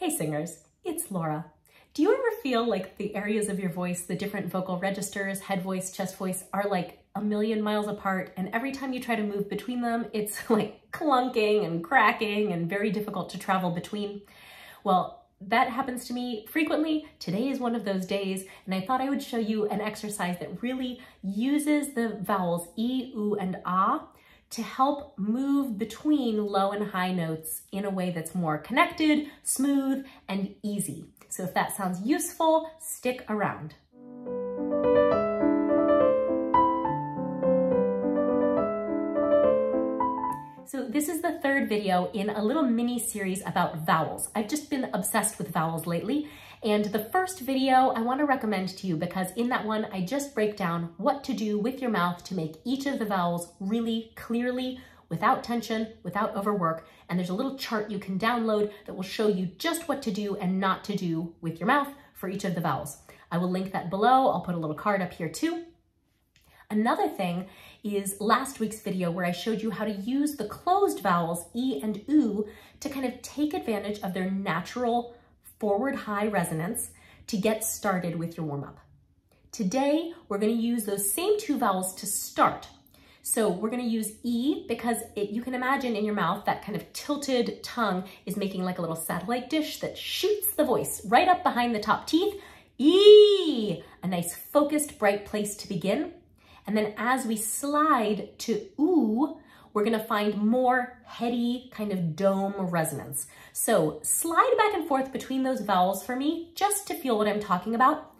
Hey singers, it's Laura. Do you ever feel like the areas of your voice, the different vocal registers, head voice, chest voice, are like a million miles apart and every time you try to move between them, it's like clunking and cracking and very difficult to travel between? Well, that happens to me frequently. Today is one of those days, and I thought I would show you an exercise that really uses the vowels E, U, and Ah to help move between low and high notes in a way that's more connected, smooth, and easy. So if that sounds useful, stick around. So this is the third video in a little mini series about vowels. I've just been obsessed with vowels lately. And the first video I wanna recommend to you because in that one, I just break down what to do with your mouth to make each of the vowels really clearly without tension, without overwork. And there's a little chart you can download that will show you just what to do and not to do with your mouth for each of the vowels. I will link that below. I'll put a little card up here too. Another thing is last week's video where I showed you how to use the closed vowels E and U to kind of take advantage of their natural forward high resonance to get started with your warm up. Today, we're gonna use those same two vowels to start. So we're gonna use E because it, you can imagine in your mouth that kind of tilted tongue is making like a little satellite dish that shoots the voice right up behind the top teeth. E, a nice focused, bright place to begin. And then as we slide to oo, we're gonna find more heady kind of dome resonance. So slide back and forth between those vowels for me, just to feel what I'm talking about.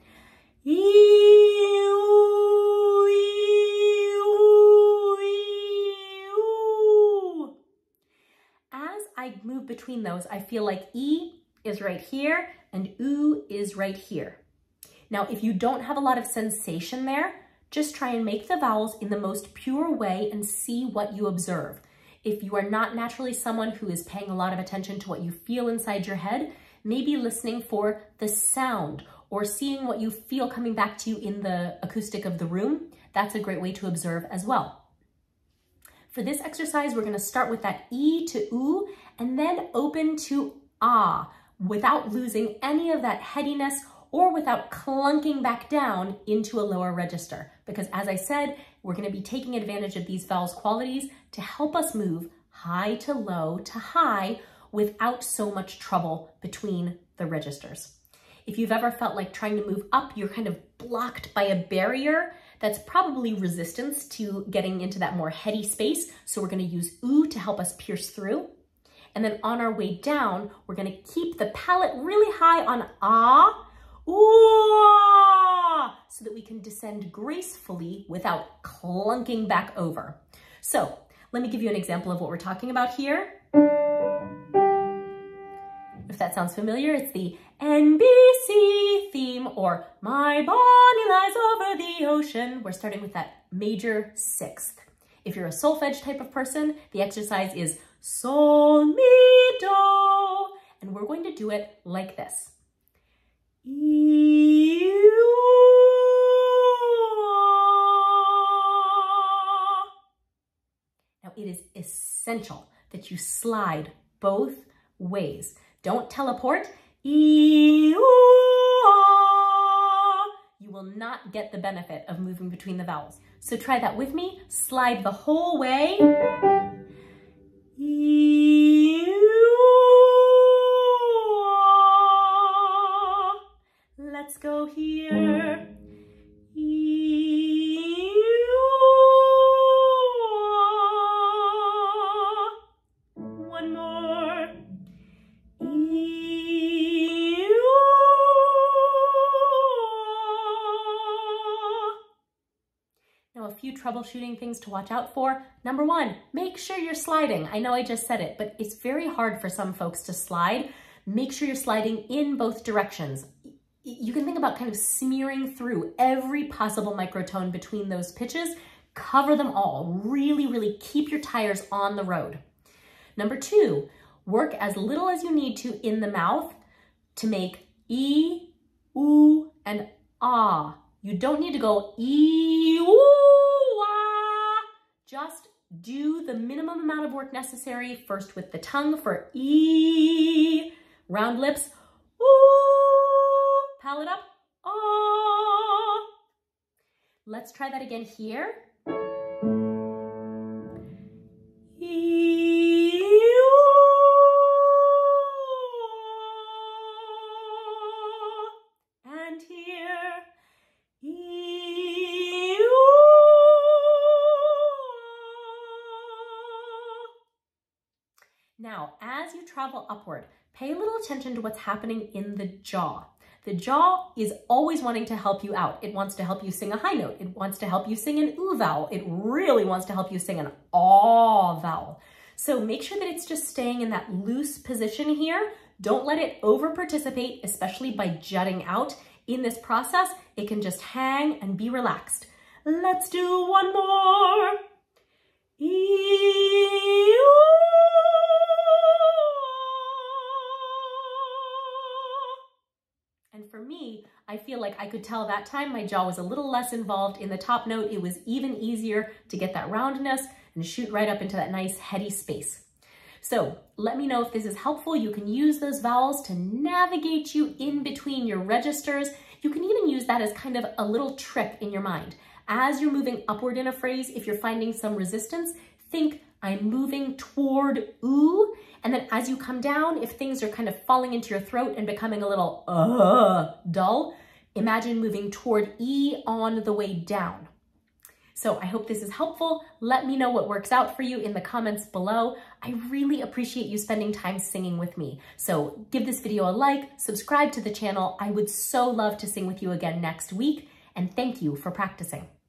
As I move between those, I feel like E is right here and oo is right here. Now, if you don't have a lot of sensation there, just try and make the vowels in the most pure way and see what you observe. If you are not naturally someone who is paying a lot of attention to what you feel inside your head, maybe listening for the sound or seeing what you feel coming back to you in the acoustic of the room. That's a great way to observe as well. For this exercise, we're gonna start with that E to oo and then open to ah without losing any of that headiness or without clunking back down into a lower register. Because as I said, we're gonna be taking advantage of these vowels qualities to help us move high to low to high without so much trouble between the registers. If you've ever felt like trying to move up, you're kind of blocked by a barrier, that's probably resistance to getting into that more heady space. So we're gonna use oo to help us pierce through. And then on our way down, we're gonna keep the palate really high on ah, ooh, so that we can descend gracefully without clunking back over. So let me give you an example of what we're talking about here. If that sounds familiar, it's the NBC theme or My Bonnie Lies Over the Ocean. We're starting with that major sixth. If you're a solfege type of person, the exercise is sol, mi, do, and we're going to do it like this. Now it is essential that you slide both ways. Don't teleport. You will not get the benefit of moving between the vowels. So try that with me. Slide the whole way. Go here. One more. Now a few troubleshooting things to watch out for. Number one, make sure you're sliding. I know I just said it, but it's very hard for some folks to slide. Make sure you're sliding in both directions. You can think about kind of smearing through every possible microtone between those pitches. Cover them all. Really, really keep your tires on the road. Number two, work as little as you need to in the mouth to make E, oo, and ah. You don't need to go E, oo, ah. Just do the minimum amount of work necessary first with the tongue for E, Round lips, ooh. Palate up, ah. Let's try that again here. And here. Now, as you travel upward, pay a little attention to what's happening in the jaw. The jaw is always wanting to help you out. It wants to help you sing a high note. It wants to help you sing an oo vowel. It really wants to help you sing an aw vowel. So make sure that it's just staying in that loose position here. Don't let it over participate, especially by jutting out. In this process, it can just hang and be relaxed. Let's do one more. And for me, I feel like I could tell that time my jaw was a little less involved in the top note. It was even easier to get that roundness and shoot right up into that nice heady space. So let me know if this is helpful. You can use those vowels to navigate you in between your registers. You can even use that as kind of a little trick in your mind. As you're moving upward in a phrase, if you're finding some resistance, think I'm moving toward ooh. And then as you come down, if things are kind of falling into your throat and becoming a little uh, dull, imagine moving toward E on the way down. So I hope this is helpful. Let me know what works out for you in the comments below. I really appreciate you spending time singing with me. So give this video a like, subscribe to the channel. I would so love to sing with you again next week. And thank you for practicing.